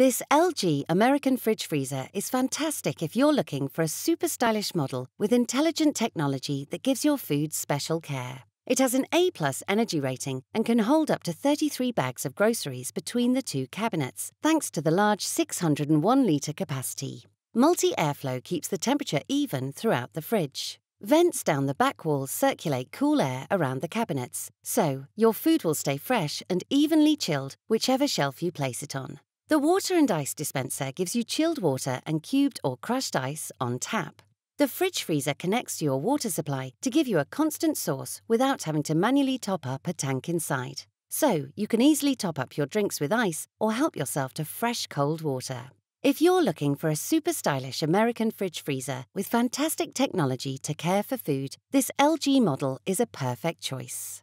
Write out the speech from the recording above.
This LG American fridge freezer is fantastic if you're looking for a super stylish model with intelligent technology that gives your food special care. It has an A plus energy rating and can hold up to 33 bags of groceries between the two cabinets, thanks to the large 601 litre capacity. Multi airflow keeps the temperature even throughout the fridge. Vents down the back walls circulate cool air around the cabinets, so your food will stay fresh and evenly chilled whichever shelf you place it on. The water and ice dispenser gives you chilled water and cubed or crushed ice on tap. The fridge freezer connects to your water supply to give you a constant source without having to manually top up a tank inside. So you can easily top up your drinks with ice or help yourself to fresh cold water. If you're looking for a super stylish American fridge freezer with fantastic technology to care for food, this LG model is a perfect choice.